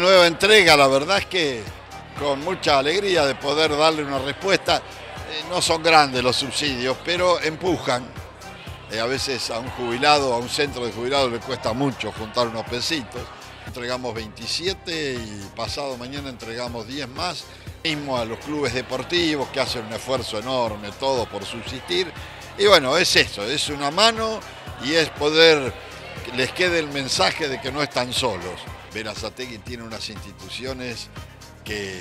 nueva entrega, la verdad es que con mucha alegría de poder darle una respuesta. Eh, no son grandes los subsidios, pero empujan. Eh, a veces a un jubilado, a un centro de jubilados le cuesta mucho juntar unos pesitos. Entregamos 27 y pasado mañana entregamos 10 más. Mismo a los clubes deportivos que hacen un esfuerzo enorme, todo por subsistir. Y bueno, es eso, es una mano y es poder les quede el mensaje de que no están solos. Verazategui tiene unas instituciones que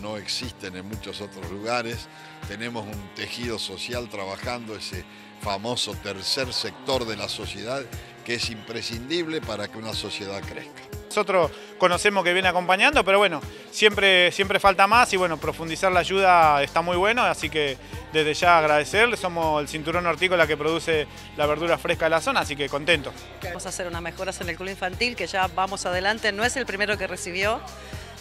no existen en muchos otros lugares. Tenemos un tejido social trabajando ese famoso tercer sector de la sociedad que es imprescindible para que una sociedad crezca. Nosotros conocemos que viene acompañando, pero bueno, siempre, siempre falta más y bueno, profundizar la ayuda está muy bueno, así que desde ya agradecerle, somos el cinturón hortícola que produce la verdura fresca de la zona, así que contento. Vamos a hacer unas mejoras en el club infantil, que ya vamos adelante, no es el primero que recibió,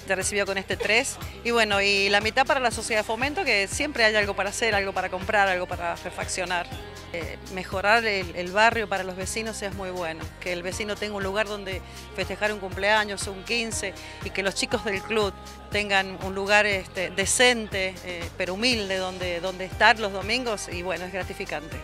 te recibió con este 3. Y bueno, y la mitad para la sociedad de fomento, que siempre hay algo para hacer, algo para comprar, algo para refaccionar. Eh, mejorar el, barrio para los vecinos es muy bueno, que el vecino tenga un lugar donde festejar un cumpleaños, un 15, y que los chicos del club tengan un lugar este, decente, eh, pero humilde, donde, donde estar los domingos, y bueno, es gratificante.